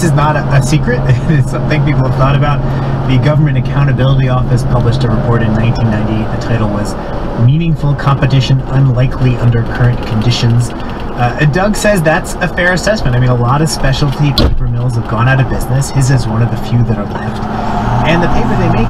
This is not a, a secret. it's something people have thought about. The Government Accountability Office published a report in 1998. The title was Meaningful Competition Unlikely Under Current Conditions. Uh, Doug says that's a fair assessment. I mean, a lot of specialty paper mills have gone out of business. His is one of the few that are left. And the paper they make